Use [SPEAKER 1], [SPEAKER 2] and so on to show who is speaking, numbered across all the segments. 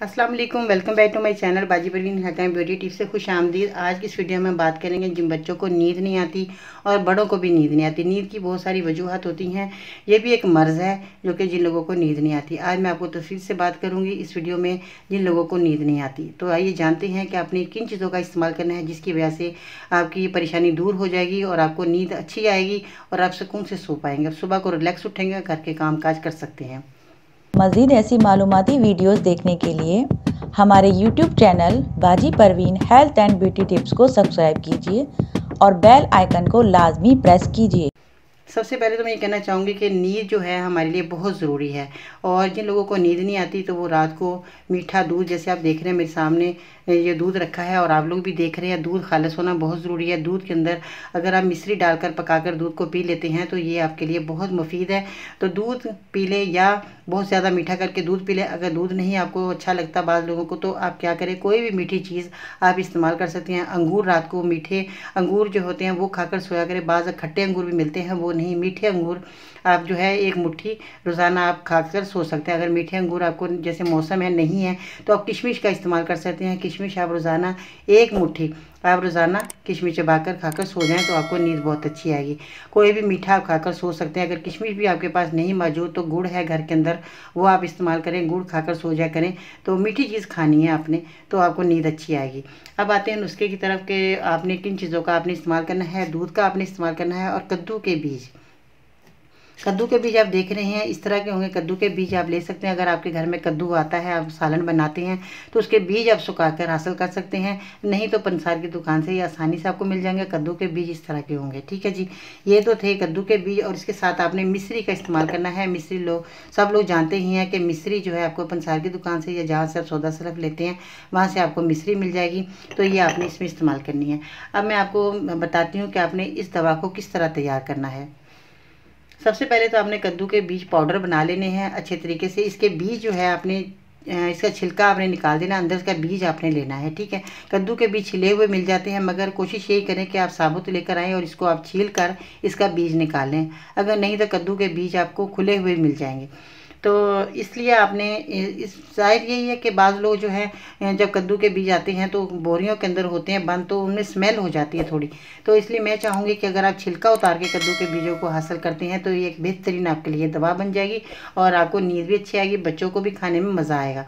[SPEAKER 1] अस्सलाम वालेकुम welcome back to my channel Baji Parveen and beauty tips से खुश आमदीद। आज की इस वीडियो में बात करेंगे जिन बच्चों को नींद नहीं आती और बड़ों को भी नींद नहीं आती। नींद की बहुत सारी वजूहत होती हैं, ये भी एक मर्ज़ है जो कि जिन लोगों को नींद नहीं आती। आज मैं आपको तफसील से बात करूँगी इस वीडियो में जिन लोगों को नींद नहीं आती। तो आइए जानते हैं कि आपने किन चीज़ों का इस्तेमाल करना है जिसकी वजह से आपकी ये परेशानी दूर हो जाएगी और आपको नींद अच्छी आएगी और आप सुकून से सो पाएँगे। सुबह को रिलैक्स उठेंगे घर के काम काज कर सकते हैं।
[SPEAKER 2] मज़ीद ऐसी मालूमती वीडियोस देखने के लिए हमारे YouTube channel Baji Parveen health and beauty tips को सब्सक्राइब कीजिए और बेल आइकन को लाजमी प्रेस कीजिए।
[SPEAKER 1] सबसे पहले तो मैं ये कहना चाहूँगी कि नींद जो है हमारे लिए बहुत ज़रूरी है और जिन लोगों को नींद नहीं आती तो वो रात को मीठा दूध, जैसे आप देख रहे हैं मेरे सामने ये दूध रखा है और आप लोग भी देख रहे हैं, दूध खालस होना बहुत ज़रूरी है। दूध के अंदर अगर आप मिश्री डालकर पकाकर दूध को पी लेते हैं तो ये आपके लिए बहुत मुफीद है। तो दूध पी लें या बहुत ज़्यादा मीठा करके दूध पी लें। अगर दूध नहीं आपको अच्छा लगता बाद लोगों को तो आप क्या करें? कोई भी मीठी चीज़ आप इस्तेमाल कर सकते हैं। अंगूर रात को मीठे अंगूर जो होते हैं, वो खाकर सोया करें। बाज़ खट्टे अंगूर भी मिलते हैं, वो नहीं। मीठे अंगूर आप जो है, एक मुट्ठी रोज़ाना आप खाकर सो सकते हैं। अगर मीठे अंगूर आपको जैसे मौसम है, नहीं है तो आप किशमिश का इस्तेमाल कर सकते हैं। किशमिश आप रोज़ाना एक मुट्ठी आप रोज़ाना किशमिश चबाकर खाकर सो जाएँ तो आपको नींद बहुत अच्छी आएगी। कोई भी मीठा आप खाकर सो सकते हैं। अगर किशमिश भी आपके पास नहीं मौजूद तो गुड़ है घर के अंदर, वो आप इस्तेमाल करें, गुड़ खाकर सो जाया करें। तो मीठी चीज़ खानी है आपने तो आपको नींद अच्छी आएगी। अब आते हैं नुस्खे की तरफ़ के, आपने किन चीज़ों का आपने इस्तेमाल करना है, दूध का आपने इस्तेमाल करना है और कद्दू के बीज। कद्दू के बीज आप देख रहे हैं, इस तरह के होंगे। कद्दू के बीज आप ले सकते हैं। अगर आपके घर में कद्दू आता है, आप सालन बनाते हैं तो उसके बीज आप सुखा कर हासिल कर सकते हैं। नहीं तो पंसार की दुकान से ही आसानी से आपको मिल जाएँगे। कद्दू के बीज इस तरह के होंगे, ठीक है जी? ये तो थे कद्दू के बीज और इसके साथ आपने मिश्री का इस्तेमाल करना है। मिश्री लोग सब लोग जानते ही हैं कि मिश्री जो है आपको पंसार की दुकान से या जहाँ से आप सौदा सरफ लेते हैं, वहाँ से आपको मिश्री मिल जाएगी। तो ये आपने इसमें इस्तेमाल करनी है। अब मैं आपको बताती हूँ कि आपने इस दवा को किस तरह तैयार करना है। सबसे पहले तो आपने कद्दू के बीज पाउडर बना लेने हैं अच्छे तरीके से। इसके बीज जो है आपने इसका छिलका आपने निकाल देना, अंदर का बीज आपने लेना है, ठीक है? कद्दू के बीज छिले हुए मिल जाते हैं, मगर कोशिश यही करें कि आप साबुत लेकर आएँ और इसको आप छील कर इसका बीज निकाल अगर नहीं तो कद्दू के बीज आपको खुले हुए मिल जाएँगे। तो इसलिए आपने इस, ज़ाहिर यही है कि बाज़ लोग जो है जब कद्दू के बीज आते हैं तो बोरियों के अंदर होते हैं, बंद तो उनमें स्मेल हो जाती है थोड़ी। तो इसलिए मैं चाहूँगी कि अगर आप छिलका उतार के कद्दू के बीजों को हासिल करते हैं तो ये एक बेहतरीन आपके लिए दवा बन जाएगी और आपको नींद भी अच्छी आएगी, बच्चों को भी खाने में मज़ा आएगा।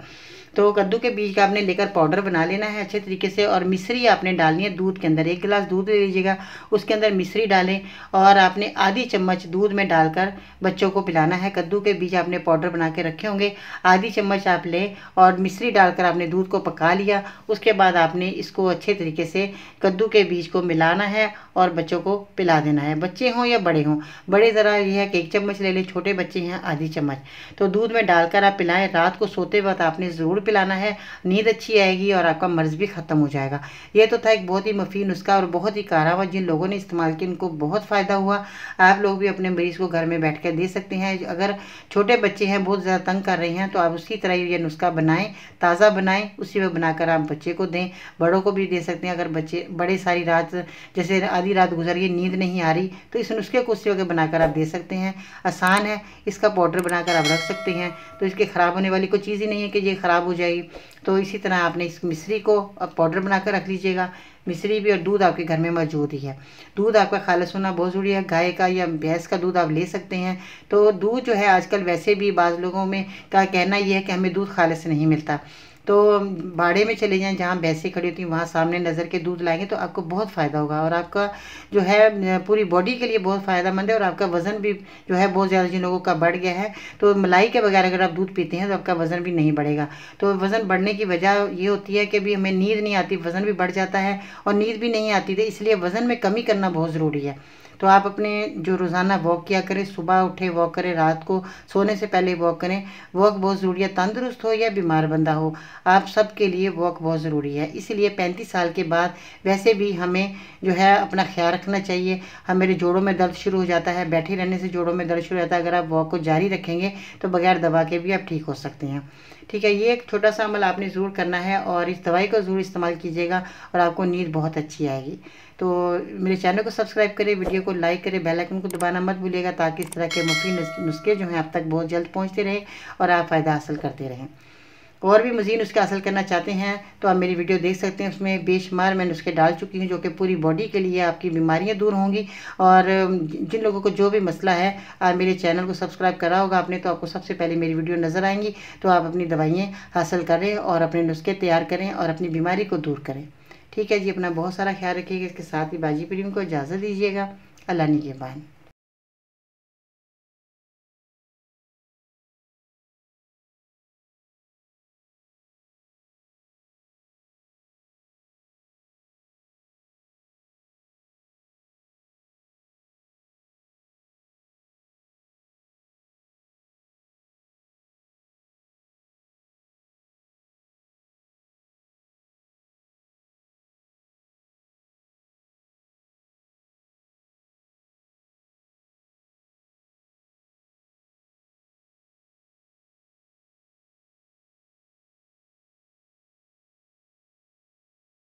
[SPEAKER 1] तो कद्दू के बीज का आपने लेकर पाउडर बना लेना है अच्छे तरीके से और मिश्री आपने डालनी है दूध के अंदर। एक गिलास दूध ले लीजिएगा, उसके अंदर मिश्री डालें और आपने आधी चम्मच दूध में डालकर बच्चों को पिलाना है। कद्दू के बीज आपने पाउडर बना के रखे होंगे। आधी चम्मच आप लें और मिश्री डालकर आपने दूध को पका लिया। उसके बाद आपने इसको अच्छे तरीके से कद्दू के बीज को मिलाना है और बच्चों को पिला देना है। बच्चे हों या बड़े हों, बड़े ज़रा यह है कि एक चम्मच ले लें, छोटे बच्चे हैं, आधी चम्मच। तो दूध में डालकर आप पिलाएँ। रात को सोते वक्त आपने ज़रूर पिलाना है, नींद अच्छी आएगी और आपका मर्ज़ भी ख़त्म हो जाएगा। ये तो था एक बहुत ही मफी नुस्खा और बहुत ही कारावा जिन लोगों ने इस्तेमाल किया उनको बहुत फ़ायदा हुआ। आप लोग भी अपने मरीज़ को घर में बैठ कर दे सकते हैं। अगर छोटे बच्चे हैं, बहुत ज़्यादा तंग कर रहे हैं तो आप उसी तरह ये नुस्खा बनाएँ, ताज़ा बनाएँ, उसी में बनाकर आप बच्चे को दें। बड़ों को भी दे सकते हैं, अगर बच्चे, बड़े सारी रात, जैसे आधी रात गुजर गई, नींद नहीं आ रही तो इस नुस्खे को उसी वक्त बनाकर आप दे सकते हैं। आसान है, इसका पाउडर बनाकर आप रख सकते हैं। तो इसके ख़राब होने वाली कोई चीज़ ही नहीं है कि ये ख़राब हो जाएगी। तो इसी तरह आपने इस मिश्री को पाउडर बनाकर रख लीजिएगा। मिश्री भी और दूध आपके घर में मौजूद ही है। दूध आपका खालस होना बहुत ज़रूरी है। गाय का या भैंस का दूध आप ले सकते हैं। तो दूध जो है आजकल वैसे भी बाज़ लोगों में का कहना यह है कि हमें दूध खालस नहीं मिलता। तो बाड़े में चले जाएँ, जहाँ भैंसें खड़ी होती हैं, वहाँ सामने नज़र के दूध लाएँगे तो आपको बहुत फ़ायदा होगा। और आपका जो है, पूरी बॉडी के लिए बहुत फ़ायदेमंद है, और आपका वज़न भी जो है बहुत ज़्यादा जिन लोगों का बढ़ गया है तो मलाई के बगैर अगर आप दूध पीते हैं तो आपका वज़न भी नहीं बढ़ेगा। तो वज़न बढ़ने की वजह ये होती है कि भी हमें नींद नहीं आती, वज़न भी बढ़ जाता है, और नींद भी नहीं आती थी इसलिए वज़न में कमी करना बहुत ज़रूरी है। तो आप अपने जो रोज़ाना वॉक किया करें, सुबह उठे वॉक करें, रात को सोने से पहले वॉक करें। वॉक बहुत ज़रूरी है, तंदुरुस्त हो या बीमार बंदा हो। आप सब के लिए वॉक बहुत ज़रूरी है। इसलिए पैंतीस साल के बाद वैसे भी हमें जो है अपना ख्याल रखना चाहिए। हम मेरे जोड़ों में दर्द शुरू हो जाता है, बैठे रहने से जोड़ों में दर्द शुरू हो जाता है। अगर आप वॉक को जारी रखेंगे तो बगैर दवा के भी आप ठीक हो सकते हैं। ठीक है, ये एक छोटा सा अमल आपने ज़रूर करना है और इस दवाई को ज़रूर इस्तेमाल कीजिएगा और आपको नींद बहुत अच्छी आएगी। तो मेरे चैनल को सब्सक्राइब करें, वीडियो को लाइक करें, बेल आइकन को दबाना मत भूलिएगा ताकि इस तरह के मुफी नुस्खे जो हैं आप तक बहुत जल्द पहुँचते रहें और आप फ़ायदा हासिल करते रहें। और भी मज़ीद उसके हासिल करना चाहते हैं तो आप मेरी वीडियो देख सकते हैं। उसमें बेशुमार मैंने उसके डाल चुकी हूँ, जो कि पूरी बॉडी के लिए आपकी बीमारियाँ दूर होंगी। और जिन लोगों को जो भी मसला है, आप मेरे चैनल को सब्सक्राइब करा होगा। आपने तो आपको सबसे पहले मेरी वीडियो नज़र आएँगी तो आप अपनी दवाइयाँ हासिल करें और अपने नुस्खे तैयार करें और अपनी बीमारी को दूर करें। ठीक है जी, अपना बहुत सारा ख्याल रखिएगा। इसके साथ ही बाजी प्रीम को इजाज़त दीजिएगा। अल्लाह बाद